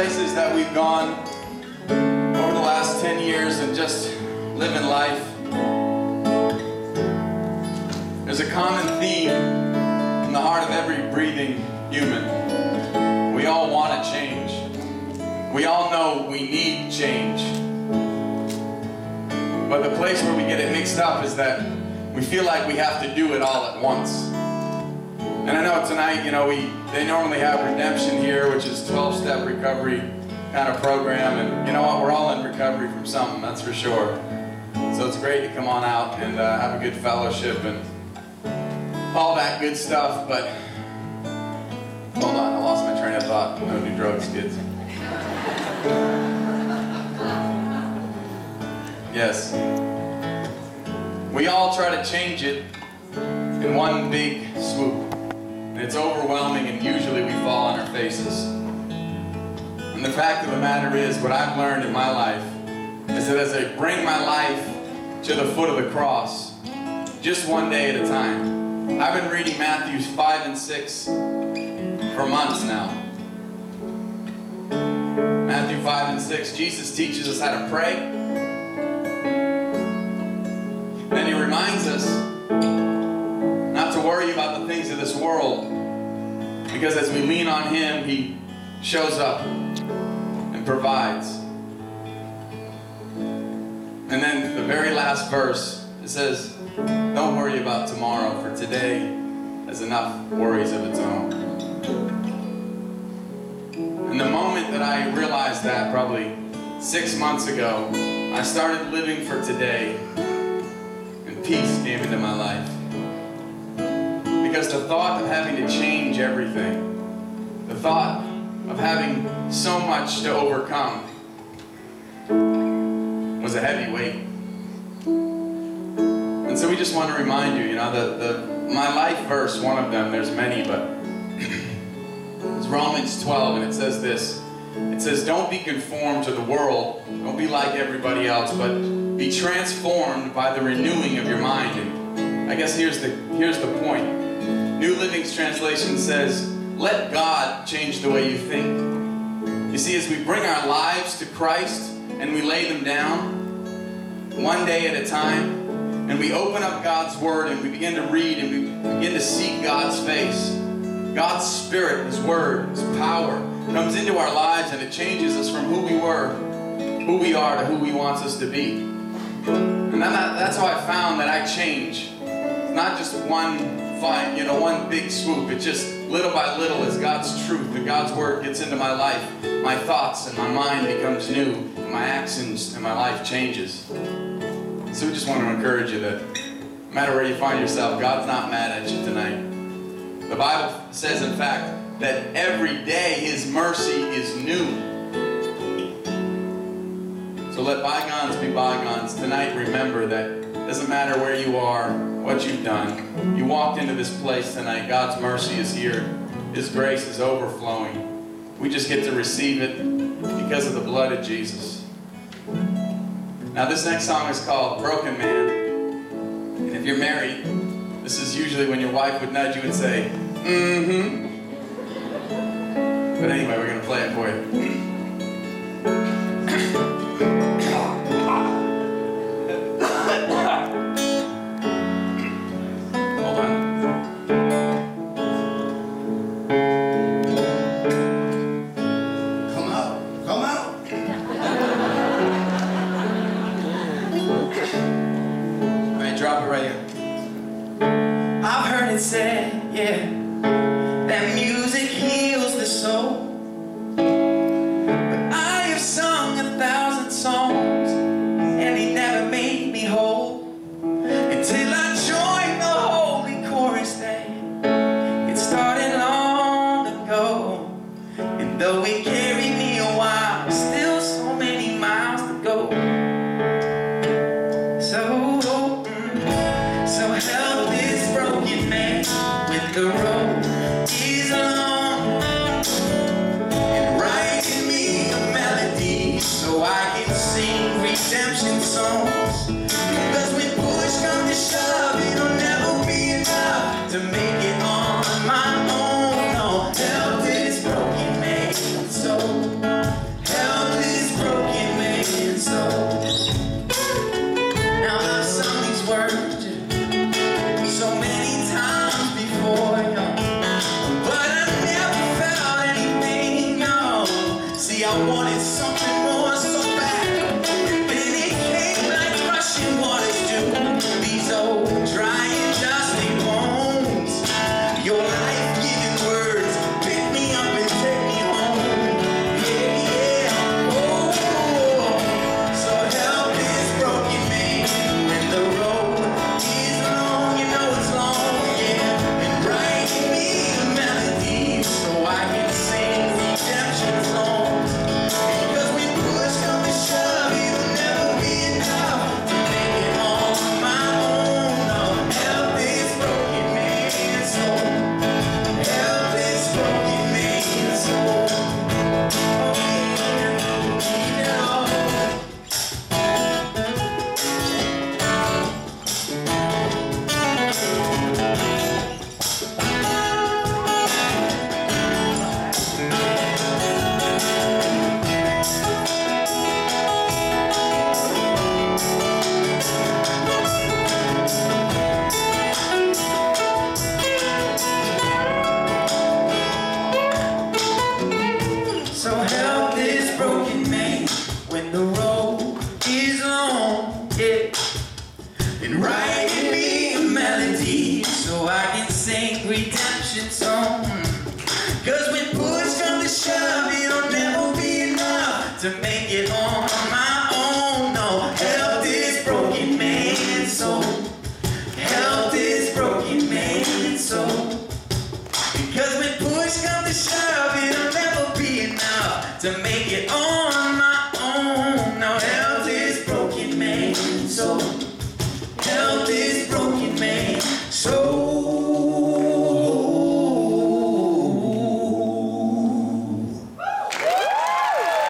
places that we've gone over the last 10 years and just living life, there's a common theme in the heart of every breathing human. We all want to change. We all know we need change. But the place where we get it mixed up is that we feel like we have to do it all at once. And I know tonight, you know, we they normally have redemption here, which is 12-step recovery kind of program, and you know what? We're all in recovery from something, that's for sure. So it's great to come on out and uh, have a good fellowship and all that good stuff. But hold on, I lost my train of thought. No new drugs, kids. Yes. We all try to change it in one big swoop. And it's overwhelming, and usually we fall on our faces. And the fact of the matter is, what I've learned in my life is that as I bring my life to the foot of the cross, just one day at a time, I've been reading Matthews 5 and 6 for months now. Matthew 5 and 6, Jesus teaches us how to pray. And he reminds us worry about the things of this world. Because as we lean on him, he shows up and provides. And then the very last verse, it says, Don't worry about tomorrow, for today has enough worries of its own. And the moment that I realized that, probably six months ago, I started living for today, and peace came into my life. Because the thought of having to change everything, the thought of having so much to overcome, was a heavy weight. And so we just want to remind you, you know, the, the my life verse, one of them, there's many, but it's Romans 12, and it says this. It says, Don't be conformed to the world, don't be like everybody else, but be transformed by the renewing of your mind. And I guess here's the here's the point. New Living's translation says, Let God change the way you think. You see, as we bring our lives to Christ and we lay them down, one day at a time, and we open up God's Word and we begin to read and we begin to seek God's face. God's Spirit, His Word, His power comes into our lives and it changes us from who we were, who we are, to who He wants us to be. And that's how I found that I change. It's not just one fight, you know, one big swoop. It's just little by little as God's truth, and God's Word gets into my life, my thoughts and my mind becomes new, and my actions and my life changes. So we just want to encourage you that no matter where you find yourself, God's not mad at you tonight. The Bible says, in fact, that every day His mercy is new. So let bygones be bygones. Tonight, remember that it doesn't matter where you are, what you've done. You walked into this place tonight. God's mercy is here. His grace is overflowing. We just get to receive it because of the blood of Jesus. Now, this next song is called Broken Man. And if you're married, this is usually when your wife would nudge you and say, mm hmm. But anyway, we're going to play it for you. I've heard it said, yeah, that music